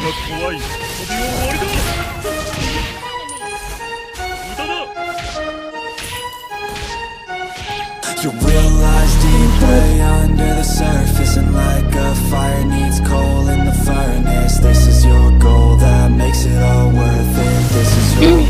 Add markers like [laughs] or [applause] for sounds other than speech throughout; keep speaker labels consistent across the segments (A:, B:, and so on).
A: 怖い飛び終わりだ無駄だ
B: You realize deep way under the surface And like a fire needs coal in the furnace This is your goal that makes it all worth it This is your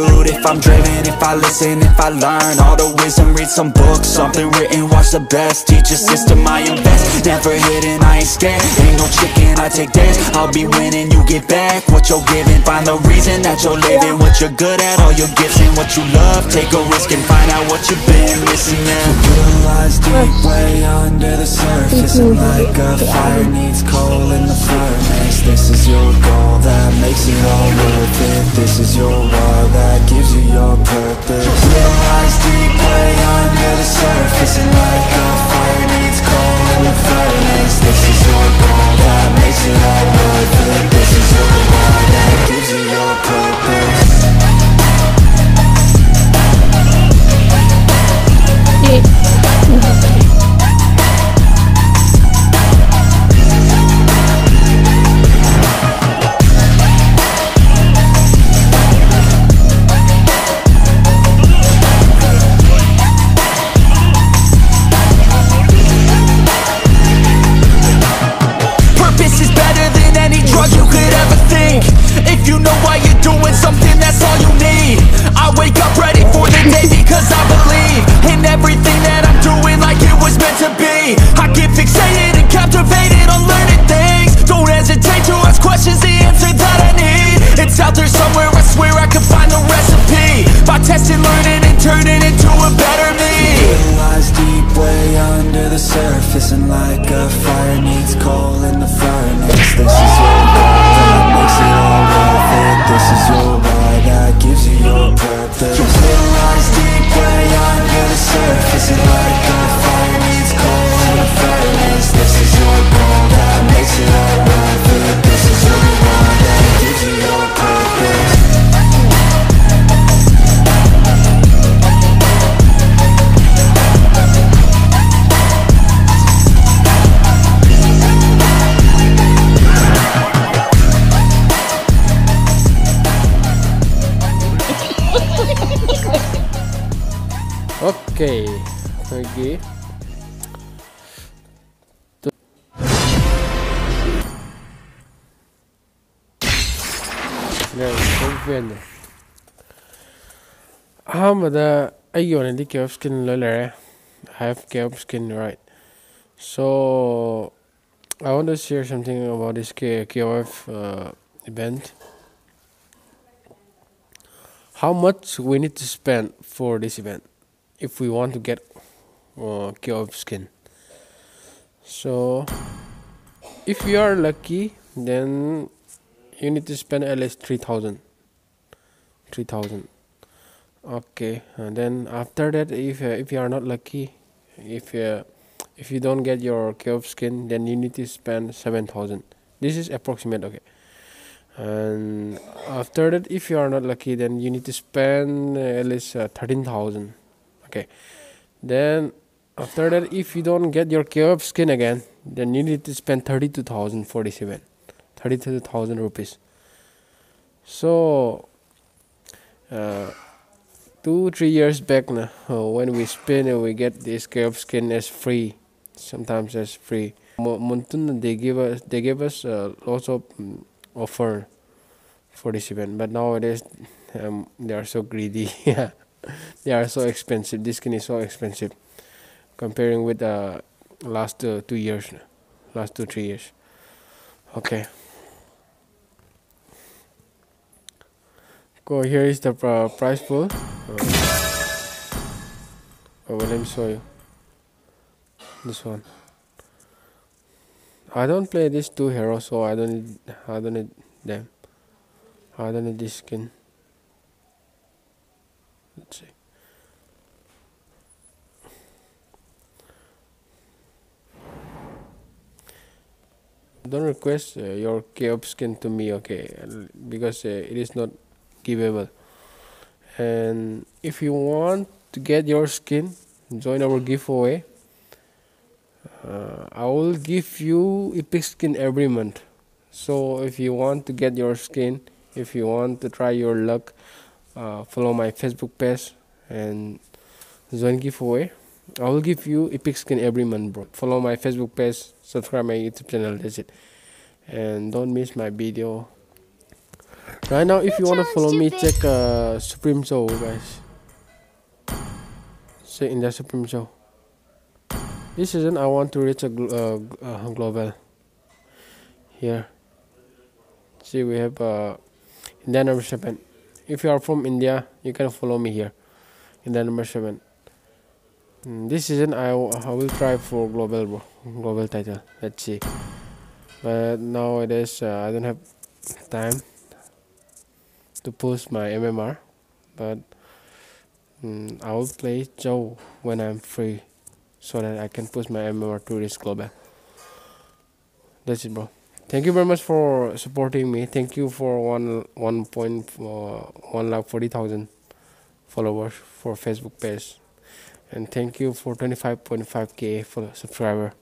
B: If I'm driven, if I listen, if I learn all the wisdom Read some books, something written, watch the best Teach a system I invest, never hidden, I ain't scared Ain't no chicken, I take dares I'll be winning, you get back what you're giving Find the reason that you're living What you're good at, all your gifts and what you love Take a risk and find out what you've been missing now Realize deep way under the surface And like a fire needs coal in the furnace. This is your goal that makes it all worth it. This is your why that gives you your purpose. Realize deep way under the surface
C: Oke, lagi. ꯅꯦ ꯑꯍꯥꯟꯕꯗ ꯑꯩꯒꯤ ꯑꯣꯏꯅꯗꯤ K of skin ꯂꯣꯏ ꯂꯩꯔꯦ I have K of skin right so I want to share something about this K KOF uh, event how much we need to spend for this event If we want to get uh, KOF skin. So if you are lucky then you need to spend at least 3000 3000 okay and then after that if uh, if you are not lucky if uh, if you don't get your KOF skin then you need to spend 7000 this is approximate okay. And after that if you are not lucky then you need to spend at least uh, 13000 okay. Then after that if you don't get your KOF skin again then you need to spend 32047 32000 rupees. So uh, two three years back now uh, when we spin uh, we get this KOF skin as free sometimes as free. Mo- Moonton they give us they give us uh, lots of mm, offer for this event but nowadays um, they are so greedy. [laughs] Yeah they are so expensive this skin is so expensive comparing with uh, last uh, two years last two three years okay Go here is the price pool. Uh, oh, well, let me show you. This one. I don't play these two heroes, so I don't need I don't need them. I don't need this skin. Let's see. Don't request uh, your Chaos skin to me, okay? Because uh, it is not giveable. And if you want to get your skin, join our giveaway. Uh, I will give you epic skin every month. So if you want to get your skin, if you want to try your luck, uh, follow my Facebook page and join giveaway. I will give you epic skin every month, bro. Follow my Facebook page, subscribe my YouTube channel. That's it. And don't miss my video. Right now, if you want to follow me, check uh, Supreme Chou, guys. Say in the Supreme Chou. This season, I want to reach a gl uh, uh, global. Here. See, we have uh, India number seven. If you are from India, you can follow me here. India number seven. Mm, this season I, I will try for global global title. Let's see. But nowadays uh, I don't have time to push my MMR but mm, I will play Chou when I'm free so that I can push my MMR to this global. That's it bro. Thank you very much for supporting me. Thank you for one one point uh, one lakh forty thousand followers for Facebook page and thank you for 25.5k for subscriber.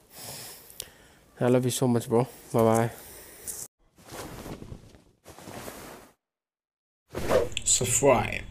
C: I love you so much bro. Bye bye
D: subscribe